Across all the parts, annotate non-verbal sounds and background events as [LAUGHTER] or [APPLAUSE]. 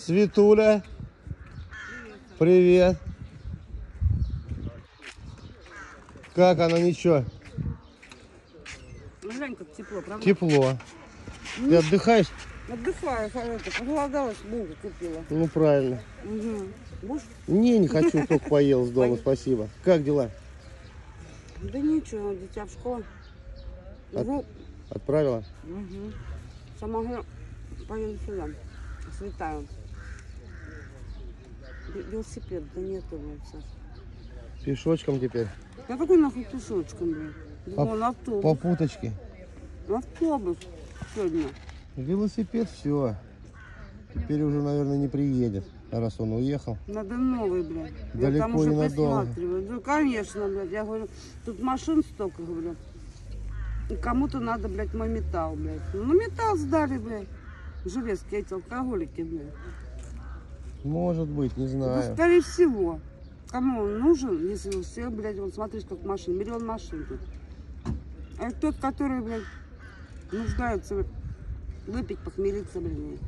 Светуля. Привет. Как она, ничего? Ну, глянь, как тепло, правда? Тепло. Ты отдыхаешь? Отдыхаю, это, проголодалась, булку купила. Ну, правильно. Угу. Будешь? Не, не хочу, [LAUGHS] только поел с дома, спасибо. Как дела? Да ничего, дитя в школу. От- Ну, Отправила? угу. Сама поеду сюда, слетаю. Ве- Велосипед, да нету, блядь, Саш. Пешочком теперь. Я какой нахуй пешочком, блядь? По- Вон автобус. Попуточки. Автобус сегодня. Велосипед, все. Теперь уже, наверное, не приедет, раз он уехал. Надо новый, блядь. я Далеко там уже и надолго. Ну, конечно, блядь. Я говорю, тут машин столько, говорю. Кому-то надо, блядь, мой металл, блядь. Ну, металл сдали, блядь. Железки эти алкоголики, блядь. Может быть, не Ну, знаю. скорее всего. Кому он нужен, если у всех, блядь, вот смотри, сколько машин, миллион машин тут. А тот, который, блядь, нуждается выпить, похмелиться, блин.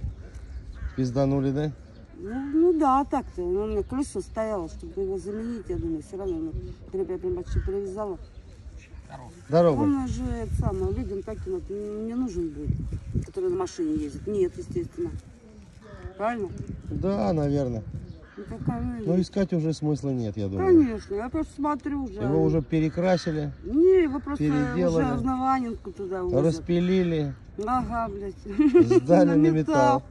Пизданули, да? Ну, ну да, так-то. Ну, У меня колесо стояло, чтобы его заменить, я думаю, все равно. Ну, я прям почти привязала. Здорово. Он же это самое, людям таким вот не нужен будет, которые на машине ездят. Нет, естественно. Правильно? Да, наверное. Ну, какая разница? Но искать уже смысла нет, я думаю. Конечно, я просто смотрю уже. Его уже перекрасили, Не, его просто переделали. уже в Наванинку туда увозят. распилили, Ага, блядь. сдали на [LAUGHS] металл.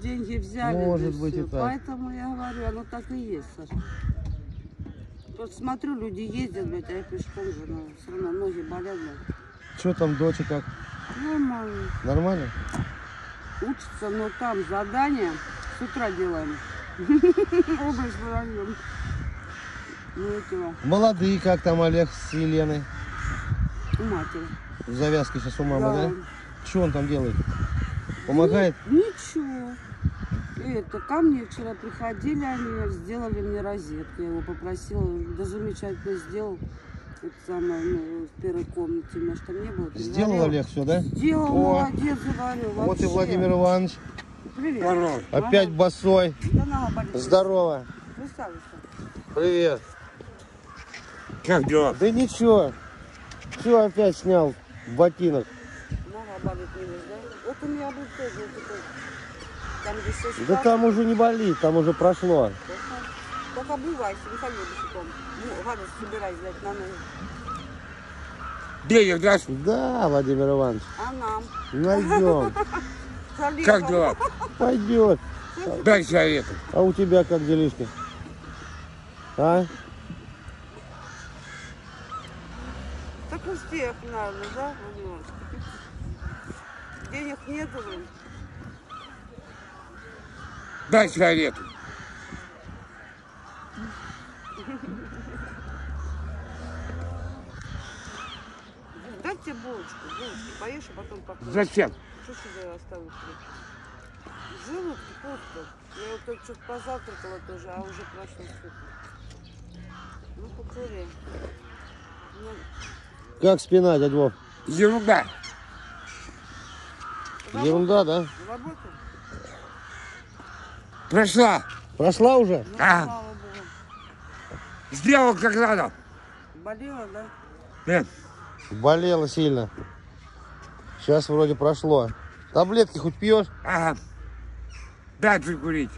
Деньги взяли. Может да быть и всё. так. Поэтому я говорю, оно так и есть, Саша. Просто смотрю, люди ездят, блядь, а я пешком же, но все равно ноги болят, блядь. Что там, доча, как? Нормально. Нормально? Учится, но там задание с утра делаем. [LAUGHS] Область выдаем. Ну, Молодые, как там Олег с Еленой? у матери. В завязке сейчас у мамы, да? Да. Что он там делает? Помогает? Ничего. Это, ко мне вчера приходили, они сделали мне розетку. Я его попросила, да замечательно сделал. Это самое, ну, в первой комнате, у меня там не было. Сделал говорил. Олег все, да? Сделал, О. молодец, говорю. Вот и. Владимир Иванович. Привет. Здорово. Опять босой. Да болит. Здорово. Привет. Как дела? Да ничего. Все опять снял ботинок. Нога болит видишь, да? Вот у меня был тоже вот такой. Там где шесть Да там уже не болит, там уже прошло. Только обувайся, не ходи босиком. Ну, гадость собирай, взять на ноги. Денег дашь? Да, Владимир Иванович, А нам? найдем. [LAUGHS] Как дела? Пойдет. Дай сигарету. А у тебя как делишки? А? Так у всех, наверное, да, Владимир? Денег нету, блин. Дай сигарету. Дай тебе булочку, булочку поешь, а потом покушаешь. Зачем? Что сюда оставить? Желудки пусто. Я вот только что позавтракала тоже, а уже прошло сутки. Ну, покури. Ну, Как спина, дядь Вов? Ерунда. Ерунда, да? работай. Прошла. Прошла уже? Ну, А. Сделал как надо. Болела, да? Нет. Болела сильно. Сейчас вроде прошло. Таблетки хоть пьешь? Ага. Дай прикурить.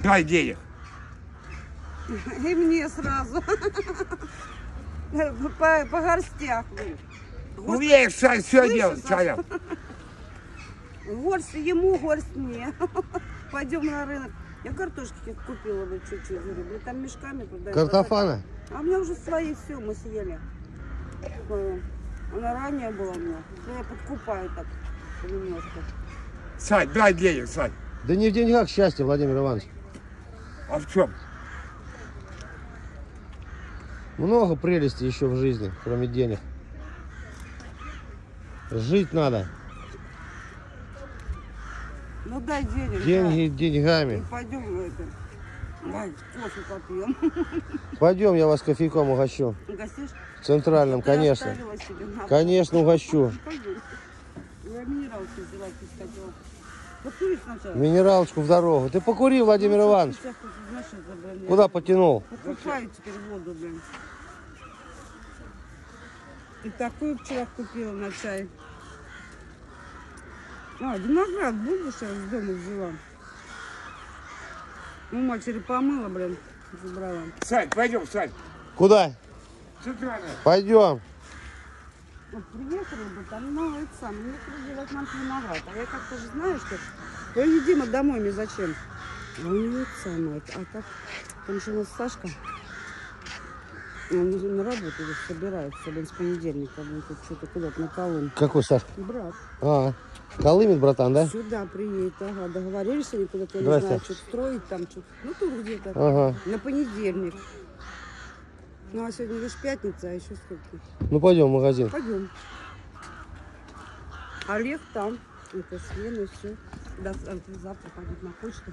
Дай денег. И мне сразу. По, по горстях. Умеешь все, все делать, Саша? Горсть ему, горсть мне. [LAUGHS] Пойдем на рынок. Я картошки купила бы чуть-чуть. Говорю, там мешками продают. Картофана? А у меня уже свои все, мы съели. Э, Она ранее была у меня. Ну, Я подкупаю так немножко. Сань, дай денег, Сань. Да не в деньгах счастье, Владимир Иванович. А в чем? Много прелести еще в жизни, кроме денег. Жить надо. Ну дай денег. Деньги да. деньгами. И пойдем в это. Давай кофе попьем. Пойдем, я вас кофейком угощу. Угостишь? В центральном, Ты конечно. Конечно, угощу. Пойдем. Я минералку взяла, ты хотела. Покури сначала. Минералочку в дорогу. Ты покури, Владимир Ну, Иванович. блин, Куда потянул? Покупаю теперь воду, блин. И такую вчера купила на чай. А, виноград будешь, я из дома взяла. Ну, матери помыла, блин, забрала. Сань, пойдем, Сань. Куда? Центральная. Пойдем. Вот приехали бы там, ну, это самое, мне делать нам виноват. А я как-то же знаю, что... Ну, не Дима домой мне зачем? А у него это самое, а так, потому что у нас Сашка, он уже на работу здесь собирается, блин, с понедельника, тут что-то куда-то на Колым. Какой Саш? Брат, А, Колымет, братан, да? сюда приедет, ага, договорились они куда-то, я не знаю, что строить там, что ну, тут где-то, Ага. на понедельник. Ну, а сегодня лишь пятница, а еще сколько? Ну пойдем в магазин. Пойдем. Олег там. Это с Леной все. Да, завтра пойдет на почту.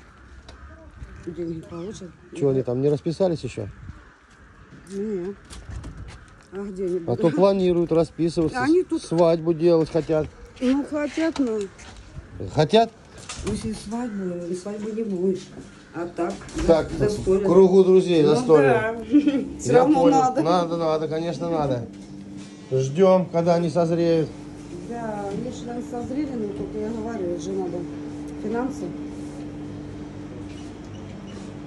Деньги получат. Чего они там не расписались еще? Не. А где они А то планируют расписываться, Они тут- свадьбу делать хотят. Ну, хотят, но Хотят? если свадьбу, свадьбы не будет. А так, Так, за- в кругу друзей Ну застолье. да. [LAUGHS] Все Я равно понял. надо. Надо, надо, конечно, надо. Ждем, когда они созреют. Да, они же там созрели, но только я говорю, это же надо финансы.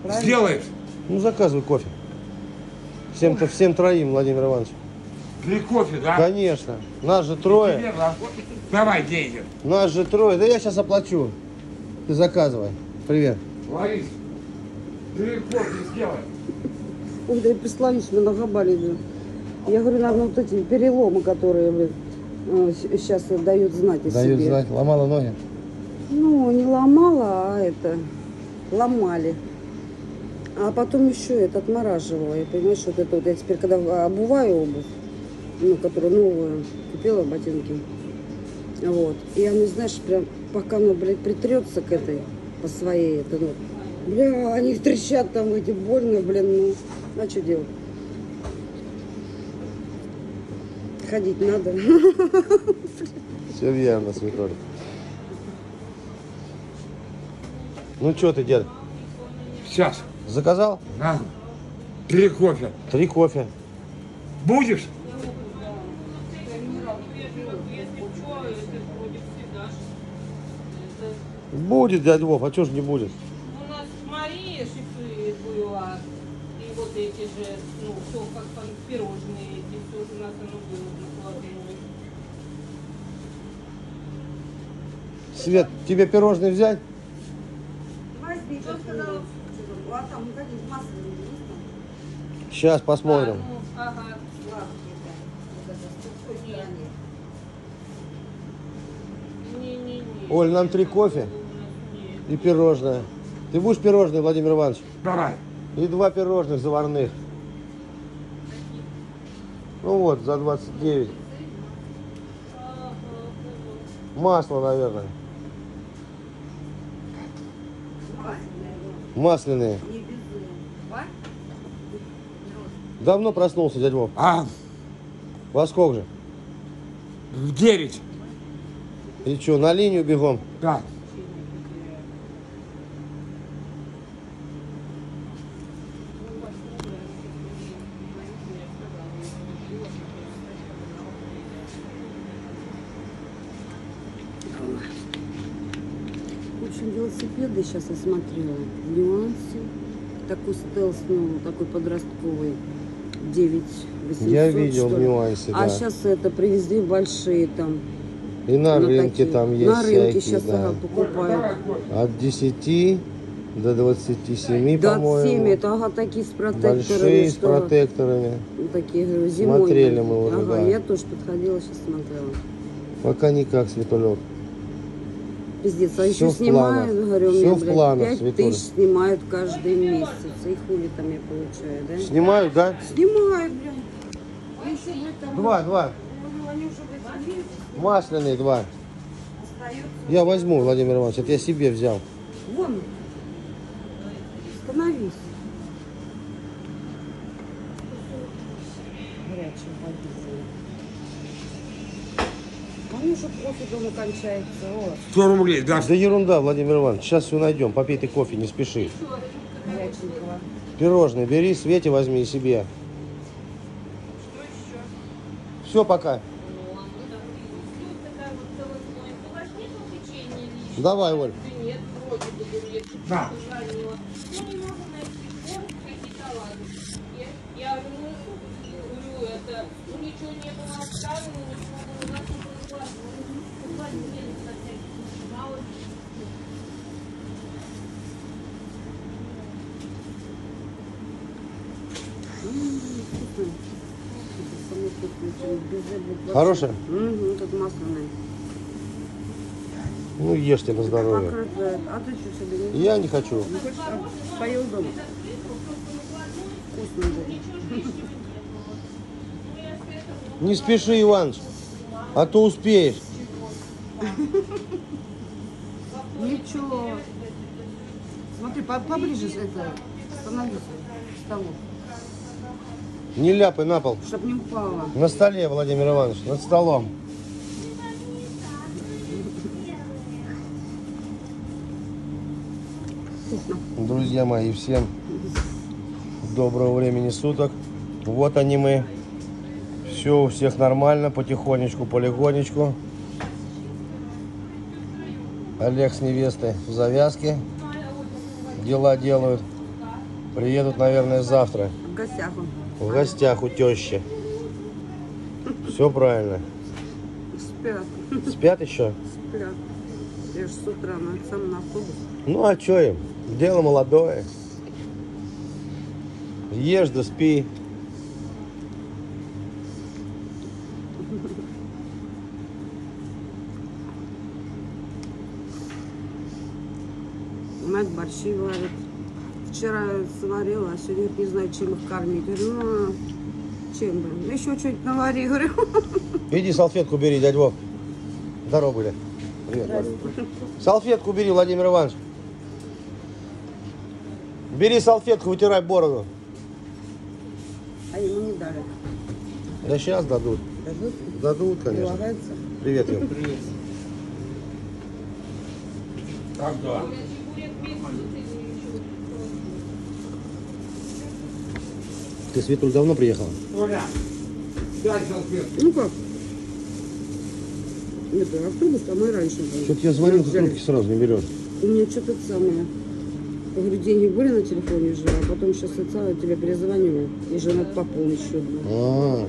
Правильно? Сделаешь? Ну, заказывай кофе. Всем-то, всем троим, Владимир Иванович. Три кофе, да? Конечно. Нас же трое. Тебе, да? Давай деньги. Нас же трое. Да я сейчас оплачу. Ты заказывай. Привет. Ларис, три кофе сделай. Ой, да и прислонись, мне нога болит. блин. Я говорю, наверное, вот эти переломы, которые, блин, сейчас дают знать о Дают себе. знать. Ломала ноги. Ну, не ломала, а это, ломали. А потом еще это отмораживала. И понимаешь, вот это вот, я теперь, когда обуваю обувь, ну, которую новую, купила ботинки, вот, и она, знаешь, прям, пока она, блядь, притрется к этой, по своей, это, ну, бля, они трещат там, эти больно, блин, ну, а что делать? Ходить надо. [LAUGHS] Все верно, Светлана. Ну что ты, дед, Сейчас. Заказал? На. Три кофе. Три кофе. Будешь? Будет, дядя Вов, а что ж не будет? У нас Мария шипы была, и вот эти же, ну, все как там пирожные эти, все у нас оно было на холодильнике. Свет, тебе пирожные взять? Возьми, что сказала? А ну, там? Сейчас А, посмотрим. ну, ага. Оль, нам три кофе и пирожное. Ты будешь пирожные, Владимир Иванович? Давай. И два пирожных заварных. Ну вот, за 29. Масло, наверное. Масляные. Давно проснулся, дядь Вов. А, Во сколько же? в девять. И что, на линию бегом? Да. Общем, велосипеды сейчас я смотрела. Нюансы. Такой стелс, ну, такой подростковый. 9 800, Я видел что ли. нюансы, А да. сейчас это привезли большие там. И на ну, рынке такие. там есть На рынке всякие, сейчас да. ага, покупают. От 10 до 27, До по-моему. 7, это ага, такие с протекторами. Большие с что- протекторами. Ну, Такие, говорю, зимой. Смотрели мы уже, Ага, да. я тоже подходила, сейчас смотрела. Пока никак, Светулек. Пиздец, а еще в снимают, планах. говорю, у Всё меня, блядь, планах, 5 Светуля. тысяч снимают каждый месяц. И хули там я получаю, да? Снимают, да? Снимают. Если, блядь, там... Два, два. Ну, они уже, Масляные два. Я возьму, Владимир Иванович, это я себе взял. Вон. Становись. Горячая вода. Уже кофе дома кончается. О, 100 рублей дашь? Да ерунда, Владимир Иванович. Сейчас все найдем. Попей ты кофе, не спеши. горяченького. Пирожные бери, Свете возьми и себе. Все, пока. Давай, Оль. Да я Да. говорю, ну, говорю, это, ну, ничего не было оставлено, ничего было, Хорошая? Угу, как масляный. Ну, ешьте на здоровье. Покрытая. А ты что себе не Я не хочу. Не хочешь? А, поел дома. Вкусно. Не спеши, Иваныч, а то успеешь. Ничего. Смотри, по- поближе это становись к столу, Не ляпай на пол. чтобы не упала. На столе, Владимир Иванович, над столом. Друзья мои, всем доброго времени суток. Вот они мы. Все у всех нормально, потихонечку, полигонечку. Олег с невестой в завязке. Дела делают. Приедут, наверное, завтра. В гостях он. В гостях у тещи. Все правильно. Спят. Спят еще? Спят. Я же с утра на, сам на автобус. Ну а что им? Дело молодое. Ешь да спи. Борщи варит. Вчера сварила, а сегодня не знаю, чем их кормить. Говорю, ну, чем бы? Ну, Еще что-нибудь навари, [LAUGHS] говорю. Иди салфетку бери, дядь Вов. Здорово были. Привет. Салфетку бери, Владимир Иванович. Бери салфетку, вытирай бороду. А ему не дали. Да сейчас дадут. Дадут? Дадут, конечно. Прилагается? Привет, Юр. Как дела? Ты Светуль давно приехала? Оля, дай салфетку. Ну как? Нет, автобус а мы раньше был. Что-то я звонил, ты трубки сразу не берешь. У меня что-то самое. Я говорю, деньги были на телефоне же, а потом сейчас это тебе перезвонила. И же надо пополнить счет. был. А,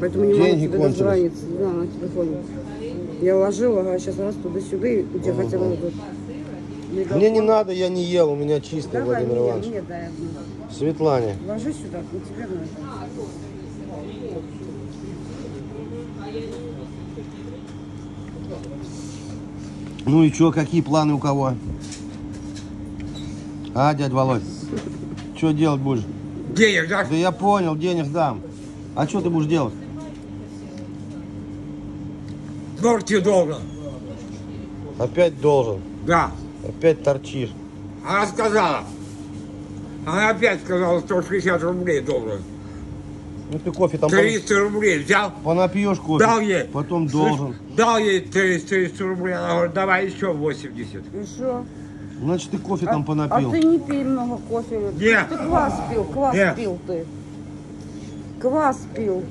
Поэтому не Деньги могу тебе дозвониться. Да, на телефоне. Я ложила, а сейчас раз туда-сюда, и у тебя хотя бы. Мне не надо, я не ел, у меня чистое, Давай Владимир мне, Иванович. мне дай одну. Светлане. Ложи сюда, не тебе надо. Ну и чё, какие планы у кого? А, дядь Володь, что делать будешь? Денег дашь? Да я понял, денег дам. А что ты будешь делать? Тебе должен? Опять должен. Да. Опять торчишь. Она сказала. Она опять сказала 160 рублей должен. Ну ты кофе там 300 рублей взял? понапьешь кофе. Дал ей. Потом должен. Дал ей 300, 300 рублей. Она говорит, давай еще 80. И что? Значит, ты кофе А, там понапил. а ты не пей много кофе. Нет. Ты квас пил, квас Нет. пил ты. Квас пил.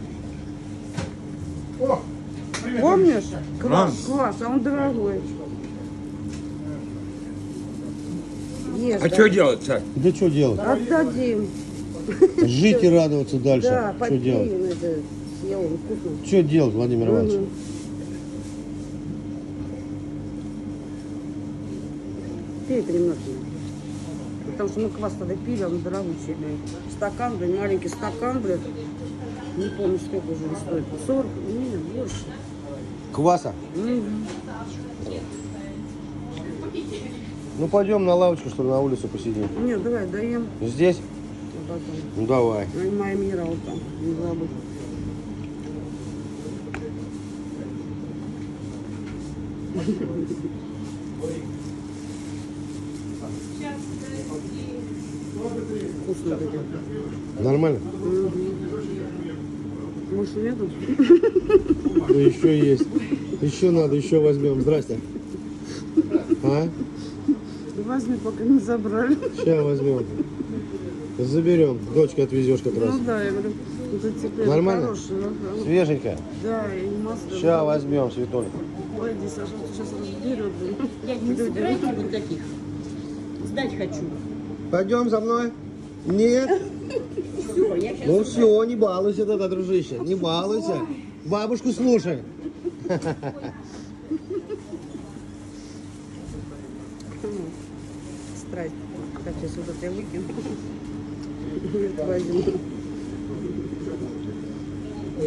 Помнишь? Квас, квас, а он дорогой. А что делать-то? Да что делать? Отдадим. Жить и радоваться дальше. Да, что делать? это съел, он вкусно. Что делать, Владимир Иванович? Пей немного. Потому что мы квас тогда пили, он дорогучий, блин. Стакан, блин, маленький стакан, блин. Не помню, сколько уже стоит. 40? Нет, больше. Кваса? Мгм. Ну пойдем на лавочку, что ли, на улицу посидим. Нет, давай, даем. Здесь? Вот потом. Ну давай. Ну, и моя минерал там, не забудь. Вкусно такие. Нормально? Больше нету? Ну еще есть. Еще надо, еще возьмем. Здрасте. А? Возьми, пока не забрали. Сейчас возьмем. Заберем. Дочке отвезешь как раз. Ну да, я говорю, это теперь Нормально? хорошее. ага. Свеженькая. Да, и масло. Сейчас возьмем, Светуль. Ой, иди, Саша, сейчас разберет. Я не собирайте вот таких. Сдать хочу. Пойдем за мной? Нет? Все, я сейчас... Ну все, не балуйся тогда, дружище. Не балуйся. Бабушку слушай. Страсть. Так, сейчас вот это я выкину. Возьму.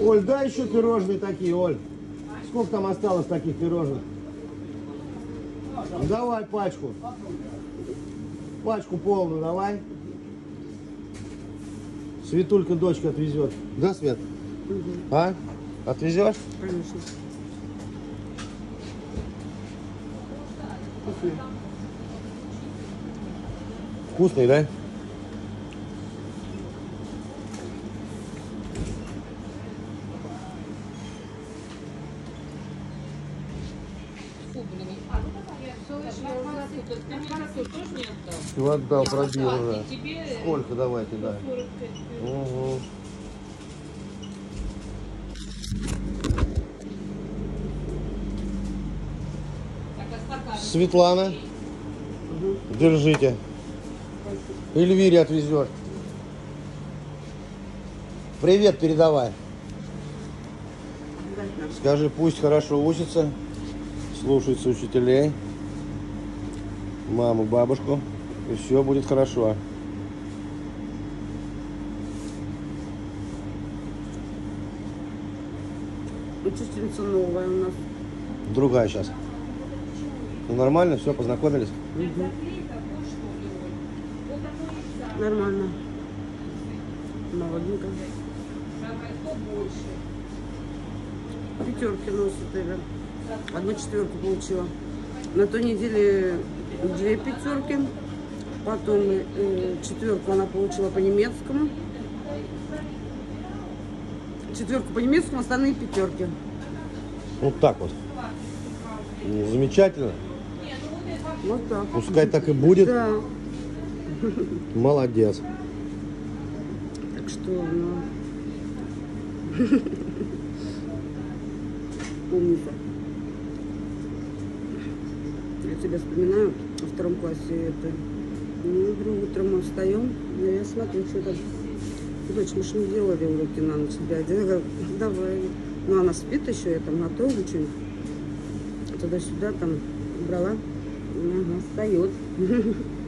Оль, дай еще пирожные такие, Оль. Сколько там осталось таких пирожных? Давай пачку. Пачку полную давай. Светулька дочка отвезет. Да, Свет? А? Отвезешь? Конечно. Вкусный, да? Фу, блин. А, ну давай, я все, я молодцы. Ты мне косу тоже не отдал? Все отдал, Я пробил уже. Сколько давайте, да. 45 минут. Угу. Светлана, держите. Эльвире отвезет. Привет передавай. Скажи, пусть хорошо учится, слушается учителей, маму, бабушку, и все будет хорошо. Учительница новая у нас. Другая сейчас. Ну нормально, все, познакомились? Нормально. Молоденько. Пятерки носит Эля. Одну четверку получила. На той неделе две пятерки. Потом э, четверку она получила по немецкому. Четверку по немецкому, остальные пятерки. Вот так вот. Ну, замечательно. Вот так. Пускай так и будет. Да. Молодец. Так что, ну... [LAUGHS] Умница. Я тебя вспоминаю во втором классе это. Ну, говорю, утром мы встаем, и я смотрю, что там. Дочь, мы же не делали уроки на ночь опять. Я говорю, давай. Ну, она спит еще, я там готовлю что-нибудь. Туда-сюда там брала. Ага, встает. [LAUGHS]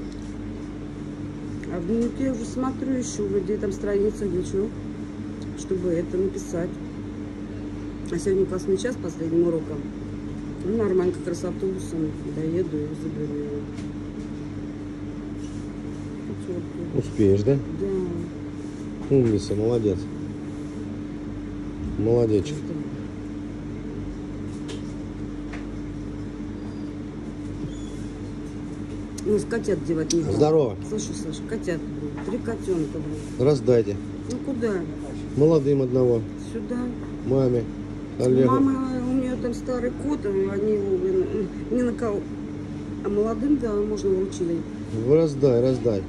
А в дневнике я уже смотрю, ищу, где там страница, что, чтобы это написать. А сегодня классный час последним уроком. Ну, нормально, как раз автобусом доеду и заберу его. Успеешь, да? Да. Умница, молодец. Молодечек. Ну, с котят девать не Здорово. Слушай, Саша, котят, блин, три котенка, блин. Раздайте. Ну, куда? Молодым одного. Сюда. Маме. Олегу. Мама, у нее там старый кот, они его, блин, ни на кого. А молодым, да, можно вручили. Раздай, раздай.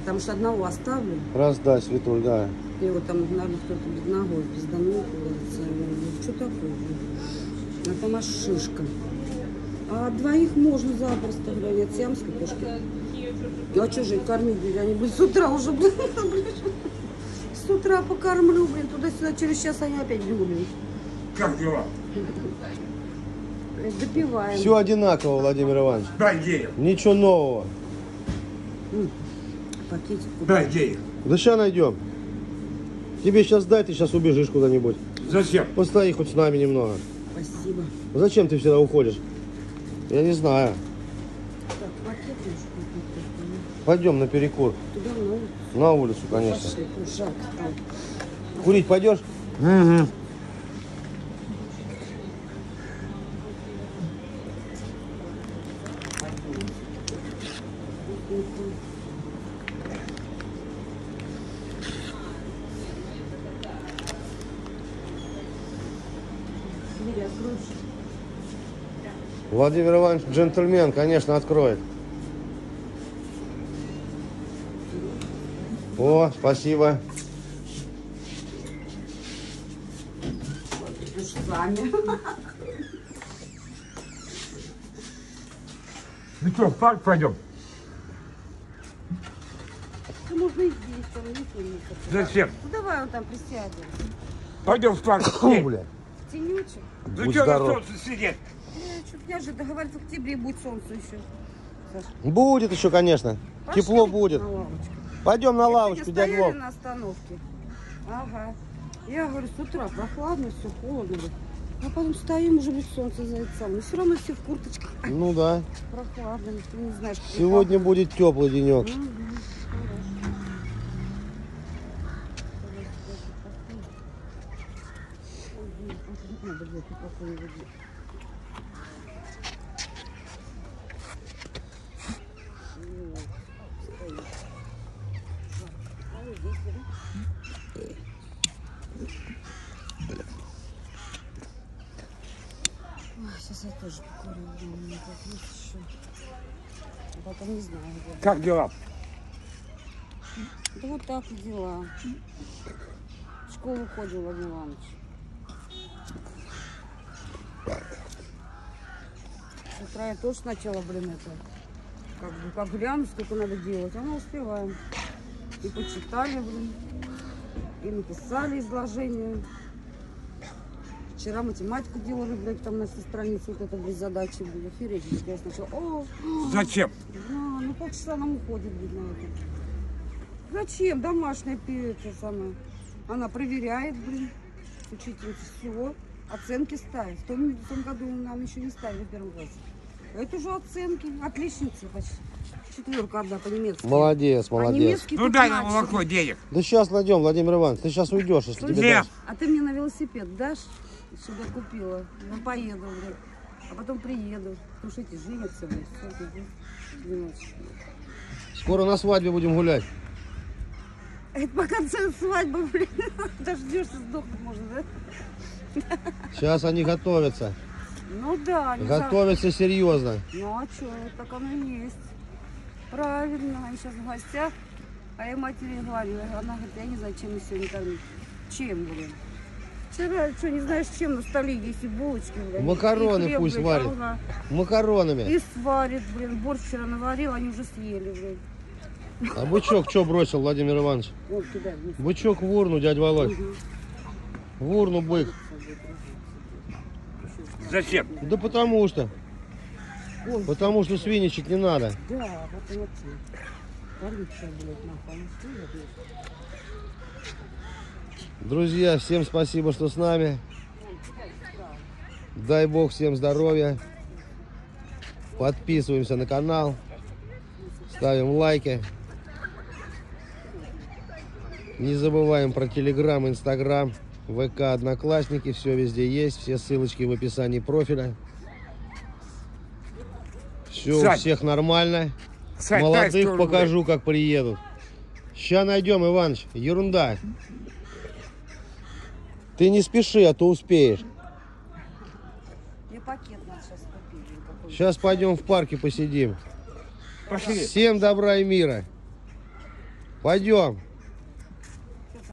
Потому что одного оставлю. Раздай, Светуль, да. И вот там, наверное, кто-то без ногой говорится. Ну, что такое? А там аж шишка. А двоих можно запросто, блин, от сиамской кошки. А что же их кормить, блин, они, блин, с утра уже, блин, с утра покормлю, блин, туда-сюда, через час они опять бегут, блин. Как дела? Допиваем. Все одинаково, Владимир Иванович. Дай денег. Ничего нового. Пакетик Дай денег. Да сейчас найдем. Тебе сейчас дай, ты сейчас убежишь куда-нибудь. Зачем? Постои хоть с нами немного. Спасибо. Зачем ты всегда уходишь? Я не знаю. Пойдем на перекур. Туда, на улицу. На улицу, конечно. Курить пойдешь? Угу. Владимир Иванович джентльмен, конечно, откроет. О, спасибо. Ну что, в парк пойдем? Да можно и здесь, там никто не. Зачем? Ну давай он там присядем. Пойдем в парк. Фу, бля. Тенечек. Ну Будь что на солнце сидеть? Я, же договорилась, в октябре будет солнце еще. Будет еще, конечно. пошли Тепло будет. На лавочку. Пойдем на лавочку, стояли Вов. на остановке. Ага. Я говорю, с утра прохладно, все холодно. А потом стоим, уже будет солнце за это самое. Но все равно все в курточках. Ну да. Прохладно, ты не знаешь. как Сегодня будет теплый денек. Хорошо. Ой, надо было какой-нибудь. Вот, стоит. Жарко. А вот здесь, да? Ой, Сейчас я тоже покурю. У меня тут есть еще. Потом не знаю, где. Как дела? Да вот так и дела. В школу ходил Владимир Иванович. С утра я тоже сначала, блин, это, как бы, как гляну, сколько надо делать, а мы успеваем. И почитали, блин, и написали изложение. Вчера математику делали, блядь, там на всю страницу вот это, блядь, задачи были. Охереть, блядь, я сначала, о, Зачем? да, ну полчаса нам уходит, блин, на это. Зачем? Домашняя певица самая. Она проверяет, блин, учительница всего. Оценки ставит. В том, в том году нам еще не ставили в первом классе. Это уже оценки. Отличницы почти. Четверка одна по-немецки. Молодец, А молодец. немецкий Ну дай нам молоко денег. Да сейчас найдем, Владимир Иванович. Ты сейчас уйдешь, если Слышь, тебе дашь. А ты мне на велосипед дашь? Я купила. Ну, поеду, блядь. А потом приеду. Эти женятся, блядь. Все. Двенадцать. Скоро на свадьбе будем гулять. Это пока целая свадьба, блин. [LAUGHS] Дождешься, сдохнуть можно, да? Сейчас они готовятся. Ну да. не за- Готовятся серьезно. Ну а что, так оно и есть. Правильно, они сейчас в гостях. А я матери говорю, она говорит, я не знаю, чем мы сегодня кормить. Чем, блин? Вчера, что, не знаешь, чем на столе есть и булочки, блин. Макароны и хлеб, пусть варит. ага. Макаронами. И сварит, блин. Борщ вчера наварил, они уже съели, блин. А бычок что бросил, Владимир Иванович? Вот, кидай. Бычок в урну, дядя Володь. Мгм. В урну бык. Зачем? Да потому что. Ой, Потому что свиничек не надо. да, вот. Кормить что, блядь, нахуй, а не съели, блядь. Друзья, всем спасибо, что с нами. Дай Бог всем здоровья. Подписываемся на канал. Ставим лайки. Не забываем про Телеграм, Инстаграм, ВК, Одноклассники. Все везде есть. Все ссылочки в описании профиля. Все у Сань. всех нормально. Сань, дай 100 Молодых покажу, как приедут. Ща найдем, Иваныч. Ерунда. Ты не спеши, а то успеешь. Мне пакет надо сейчас купить. Сейчас пойдем в парке посидим. Пошли. Всем добра и мира. Пойдем.